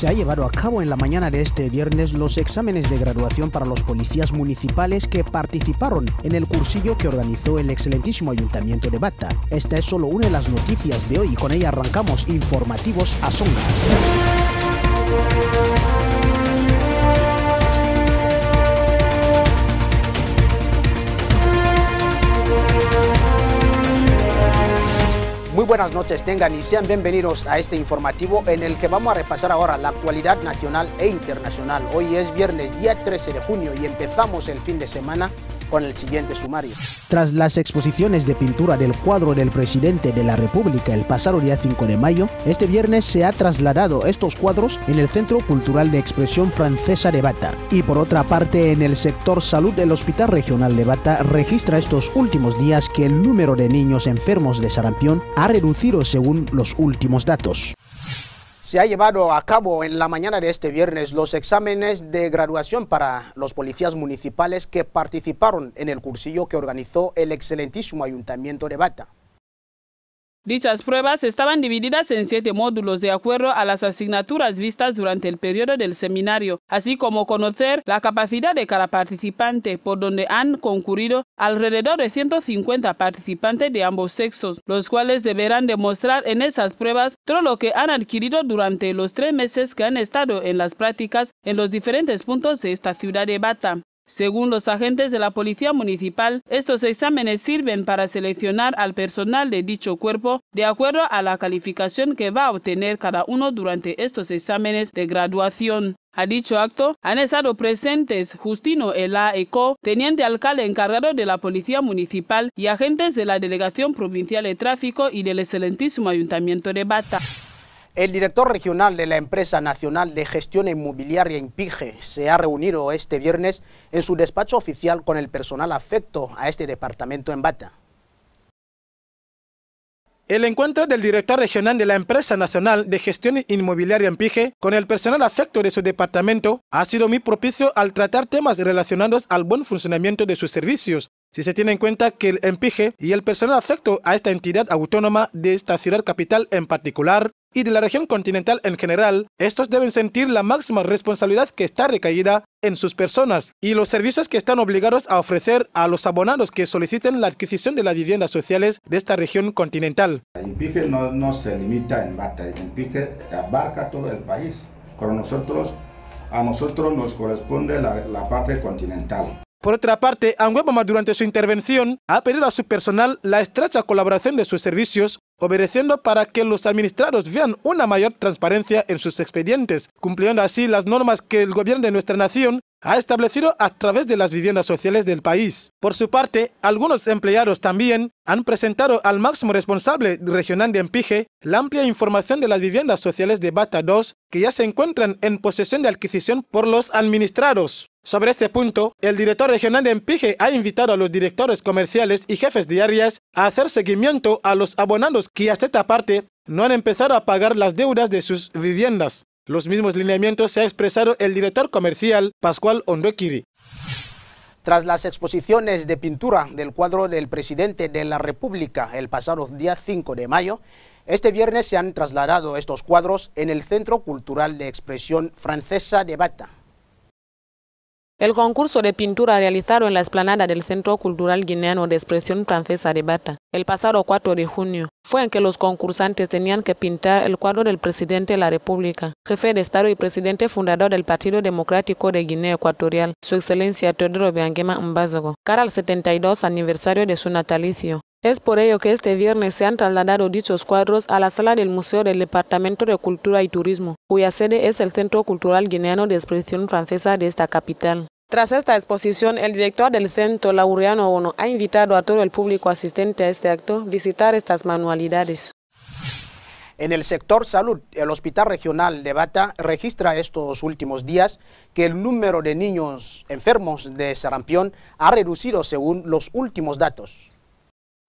Se ha llevado a cabo en la mañana de este viernes los exámenes de graduación para los policías municipales que participaron en el cursillo que organizó el excelentísimo Ayuntamiento de Bata. Esta es solo una de las noticias de hoy y con ella arrancamos informativos a Songa. Buenas noches tengan y sean bienvenidos a este informativo en el que vamos a repasar ahora la actualidad nacional e internacional. Hoy es viernes día 13 de junio y empezamos el fin de semana con el siguiente sumario. Tras las exposiciones de pintura del cuadro del presidente de la República el pasado día 5 de mayo, este viernes se ha trasladado estos cuadros en el Centro Cultural de Expresión Francesa de Bata. Y por otra parte, en el sector salud del Hospital Regional de Bata registra estos últimos días que el número de niños enfermos de sarampión ha reducido según los últimos datos se ha llevado a cabo en la mañana de este viernes los exámenes de graduación para los policías municipales que participaron en el cursillo que organizó el excelentísimo Ayuntamiento de Bata. Dichas pruebas estaban divididas en siete módulos de acuerdo a las asignaturas vistas durante el periodo del seminario, así como conocer la capacidad de cada participante, por donde han concurrido alrededor de 150 participantes de ambos sexos, los cuales deberán demostrar en esas pruebas todo lo que han adquirido durante los tres meses que han estado en las prácticas en los diferentes puntos de esta ciudad de Bata. Según los agentes de la Policía Municipal, estos exámenes sirven para seleccionar al personal de dicho cuerpo de acuerdo a la calificación que va a obtener cada uno durante estos exámenes de graduación. A dicho acto han estado presentes Justino Ela Eco, teniente alcalde encargado de la Policía Municipal y agentes de la Delegación Provincial de Tráfico y del excelentísimo Ayuntamiento de Bata. El director regional de la Empresa Nacional de Gestión Inmobiliaria Impige se ha reunido este viernes en su despacho oficial con el personal afecto a este departamento en Bata. El encuentro del director regional de la Empresa Nacional de Gestión Inmobiliaria Empige con el personal afecto de su departamento ha sido muy propicio al tratar temas relacionados al buen funcionamiento de sus servicios, si se tiene en cuenta que el Empige y el personal afecto a esta entidad autónoma de esta ciudad capital en particular y de la región continental en general, estos deben sentir la máxima responsabilidad que está recaída en sus personas y los servicios que están obligados a ofrecer a los abonados que soliciten la adquisición de las viviendas sociales de esta región continental. El INPIGE no, se limita en Bata, el INPIGE abarca todo el país, pero nosotros, a nosotros nos corresponde la, la parte continental. Por otra parte, Anguebama durante su intervención ha pedido a su personal la estrecha colaboración de sus servicios, obedeciendo para que los administrados vean una mayor transparencia en sus expedientes, cumpliendo así las normas que el gobierno de nuestra nación ha establecido a través de las viviendas sociales del país. Por su parte, algunos empleados también han presentado al máximo responsable regional de Empige la amplia información de las viviendas sociales de Bata 2 que ya se encuentran en posesión de adquisición por los administrados. Sobre este punto, el director regional de Empige ha invitado a los directores comerciales y jefes de áreas a hacer seguimiento a los abonados que hasta esta parte no han empezado a pagar las deudas de sus viviendas. Los mismos lineamientos se ha expresado el director comercial Pascual Ondoquiri. Tras las exposiciones de pintura del cuadro del presidente de la República el pasado día 5 de mayo, este viernes se han trasladado estos cuadros en el Centro Cultural de Expresión Francesa de Bata. El concurso de pintura realizado en la explanada del Centro Cultural Guineano de Expresión Francesa de Bata el pasado 4 de junio fue en que los concursantes tenían que pintar el cuadro del presidente de la República, jefe de Estado y presidente fundador del Partido Democrático de Guinea Ecuatorial, su excelencia Teodoro Bianguema Mbazogo, cara al 72 aniversario de su natalicio. Es por ello que este viernes se han trasladado dichos cuadros a la sala del Museo del Departamento de Cultura y Turismo, cuya sede es el Centro Cultural Guineano de Expresión Francesa de esta capital. Tras esta exposición, el director del centro, Laureano Ono, ha invitado a todo el público asistente a este acto a visitar estas manualidades. En el sector salud, el Hospital Regional de Bata registra estos últimos días que el número de niños enfermos de sarampión ha reducido según los últimos datos.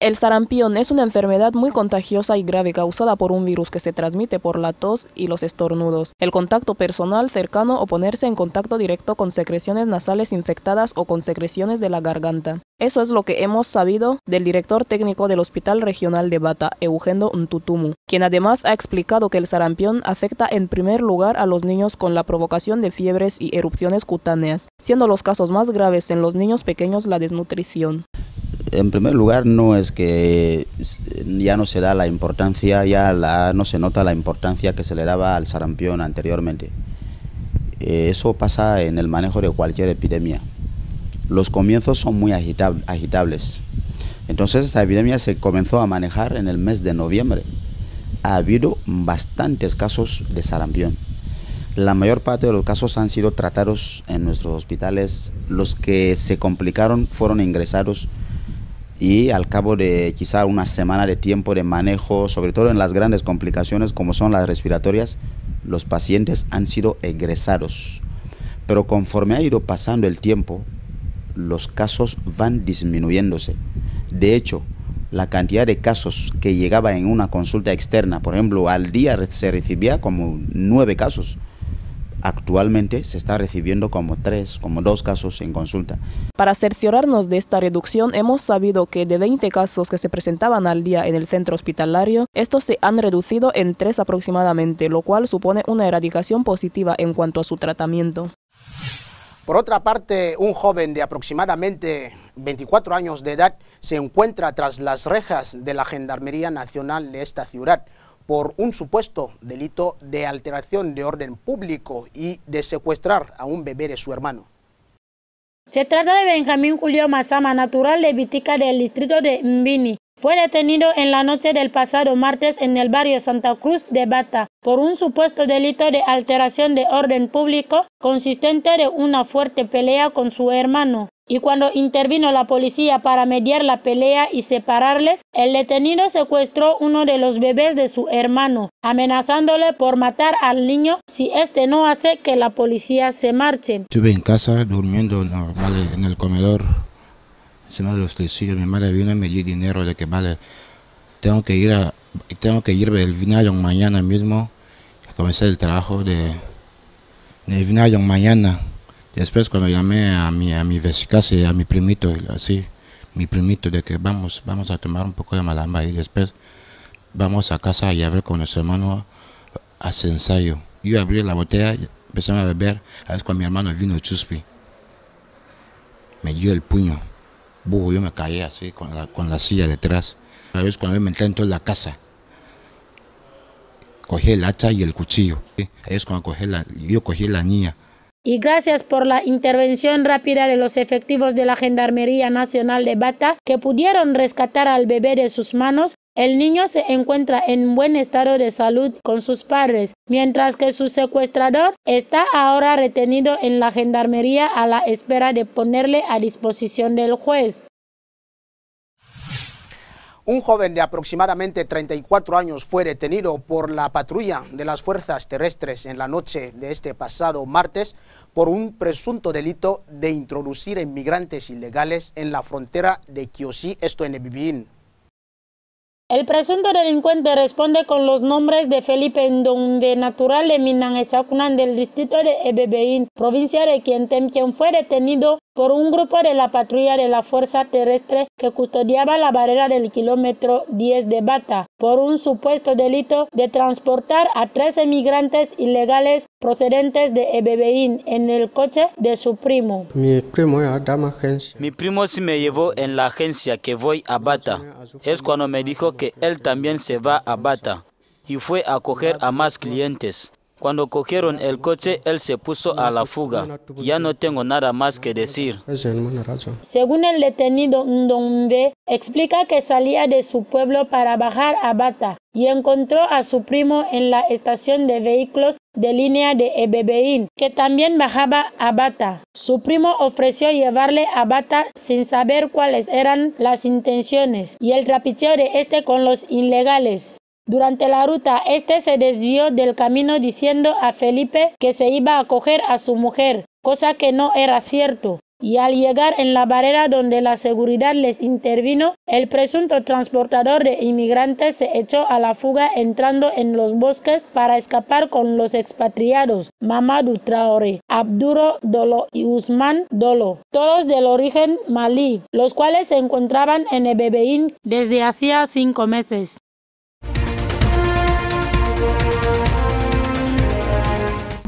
El sarampión es una enfermedad muy contagiosa y grave causada por un virus que se transmite por la tos y los estornudos, el contacto personal cercano o ponerse en contacto directo con secreciones nasales infectadas o con secreciones de la garganta. Eso es lo que hemos sabido del director técnico del Hospital Regional de Bata, Eugendo Ntutumu, quien además ha explicado que el sarampión afecta en primer lugar a los niños con la provocación de fiebres y erupciones cutáneas, siendo los casos más graves en los niños pequeños la desnutrición en primer lugar no es que ya no se da la importancia, ya no se nota la importancia que se le daba al sarampión anteriormente. Eh, eso pasa en el manejo de cualquier epidemia. Los comienzos son muy agitables. Entonces esta epidemia se comenzó a manejar en el mes de noviembre. Ha habido bastantes casos de sarampión. La mayor parte de los casos han sido tratados en nuestros hospitales. Los que se complicaron fueron ingresados y al cabo de quizá una semana de tiempo de manejo, sobre todo en las grandes complicaciones como son las respiratorias, los pacientes han sido egresados. Pero conforme ha ido pasando el tiempo, los casos van disminuyéndose. De hecho, la cantidad de casos que llegaba en una consulta externa, por ejemplo, al día se recibía como nueve casos Actualmente se está recibiendo como tres, como dos casos en consulta. Para cerciorarnos de esta reducción, hemos sabido que de 20 casos que se presentaban al día en el centro hospitalario, estos se han reducido en tres aproximadamente, lo cual supone una erradicación positiva en cuanto a su tratamiento. Por otra parte, un joven de aproximadamente 24 años de edad se encuentra tras las rejas de la Gendarmería Nacional de esta ciudad por un supuesto delito de alteración de orden público y de secuestrar a un bebé de su hermano. Se trata de Benjamín Julio Mazama, natural de Vitica del distrito de Mbini. Fue detenido en la noche del pasado martes en el barrio Santa Cruz de Bata por un supuesto delito de alteración de orden público consistente de una fuerte pelea con su hermano y cuando intervino la policía para mediar la pelea y separarles, el detenido secuestró uno de los bebés de su hermano, amenazándole por matar al niño si este no hace que la policía se marche. Estuve en casa durmiendo en el comedor, de los testigos, mi madre. Vino y me dio dinero de que vale, tengo que ir a, tengo que ir el vinayo mañana mismo, a comenzar el trabajo de, de vinayo mañana Después cuando llamé a mi, a mi y a mi primito, así, mi primito de que vamos, vamos a tomar un poco de malamba y después vamos a casa y a ver con nuestro hermano hace ensayo. Yo abrí la botella, empezamos a beber, a veces con mi hermano vino chuspi. Me dio el puño. yo me caí así con la, con la silla detrás. A veces cuando yo me entré en toda la casa, cogí el hacha y el cuchillo. Es cuando cogí la, yo cogí la niña y gracias por la intervención rápida de los efectivos de la Gendarmería Nacional de Bata que pudieron rescatar al bebé de sus manos, el niño se encuentra en buen estado de salud con sus padres, mientras que su secuestrador está ahora retenido en la Gendarmería a la espera de ponerle a disposición del juez. Un joven de aproximadamente 34 años fue detenido por la patrulla de las fuerzas terrestres en la noche de este pasado martes por un presunto delito de introducir inmigrantes ilegales en la frontera de Kiosí, esto en Ebibín. El presunto delincuente responde con los nombres de Felipe Ndonde, natural de Minanguesacunan del distrito de Ebebeín, provincia de Quientem, quien fue detenido por un grupo de la patrulla de la Fuerza Terrestre que custodiaba la barrera del kilómetro 10 de Bata por un supuesto delito de transportar a tres emigrantes ilegales procedentes de Ebebeín en el coche de su primo. Mi primo, Mi primo sí me llevó en la agencia que voy a Bata. Es cuando me dijo que él también se va a Bata y fue a coger a más clientes. Cuando cogieron el coche, él se puso a la fuga. Ya no tengo nada más que decir. Según el detenido Ndombe, explica que salía de su pueblo para bajar a Bata y encontró a su primo en la estación de vehículos de línea de Ebebeín, que también bajaba a Bata. Su primo ofreció llevarle a Bata sin saber cuáles eran las intenciones y el trapicheo de este con los ilegales. Durante la ruta, este se desvió del camino diciendo a Felipe que se iba a coger a su mujer, cosa que no era cierto. y al llegar en la barrera donde la seguridad les intervino, el presunto transportador de inmigrantes se echó a la fuga entrando en los bosques para escapar con los expatriados Mamadou Traoré, Abduro Dolo y Usman Dolo, todos del origen malí, los cuales se encontraban en Ebebeín desde hacía cinco meses.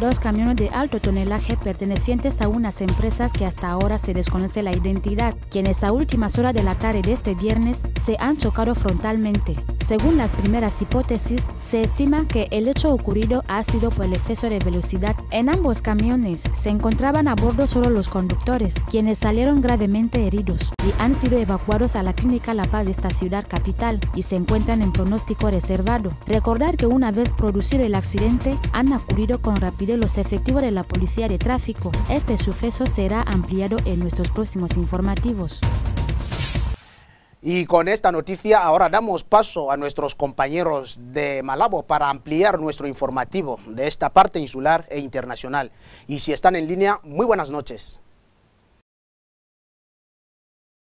Dos camiones de alto tonelaje pertenecientes a unas empresas que hasta ahora se desconoce la identidad, quienes a últimas horas de la tarde de este viernes se han chocado frontalmente. Según las primeras hipótesis, se estima que el hecho ocurrido ha sido por el exceso de velocidad. En ambos camiones se encontraban a bordo solo los conductores, quienes salieron gravemente heridos y han sido evacuados a la Clínica La Paz de esta ciudad capital y se encuentran en pronóstico reservado. Recordar que una vez producido el accidente, han acudido con rapidez los efectivos de la Policía de Tráfico. Este suceso será ampliado en nuestros próximos informativos. Y con esta noticia ahora damos paso a nuestros compañeros de Malabo para ampliar nuestro informativo de esta parte insular e internacional. Y si están en línea, muy buenas noches.